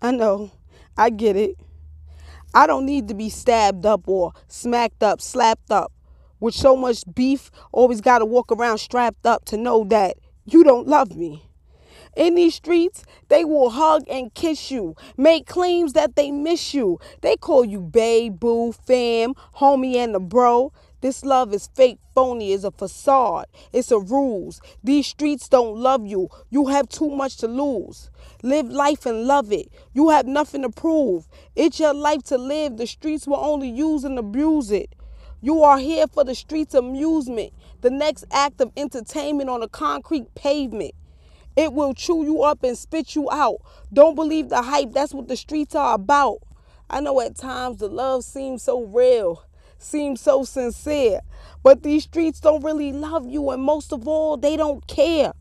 I know. I get it. I don't need to be stabbed up or smacked up, slapped up with so much beef, always got to walk around strapped up to know that you don't love me. In these streets, they will hug and kiss you, make claims that they miss you. They call you babe, boo, fam, homie, and a bro. This love is fake, phony, is a facade. It's a ruse. These streets don't love you. You have too much to lose. Live life and love it. You have nothing to prove. It's your life to live. The streets will only use and abuse it. You are here for the streets' amusement, the next act of entertainment on a concrete pavement. It will chew you up and spit you out. Don't believe the hype. That's what the streets are about. I know at times the love seems so real seems so sincere. But these streets don't really love you, and most of all, they don't care.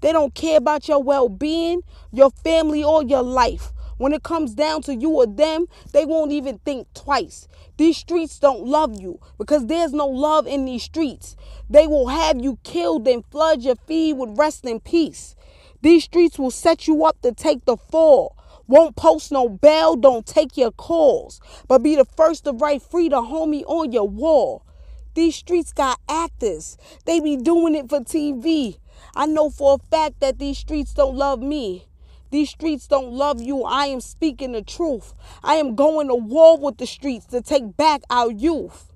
They don't care about your well being, your family, or your life. When it comes down to you or them, they won't even think twice. These streets don't love you because there's no love in these streets. They will have you killed and flood your feed with rest and peace. These streets will set you up to take the fall. Won't post no bail, don't take your calls, but be the first to write free the homie on your wall. These streets got actors, they be doing it for TV. I know for a fact that these streets don't love me. These streets don't love you. I am speaking the truth. I am going to war with the streets to take back our youth.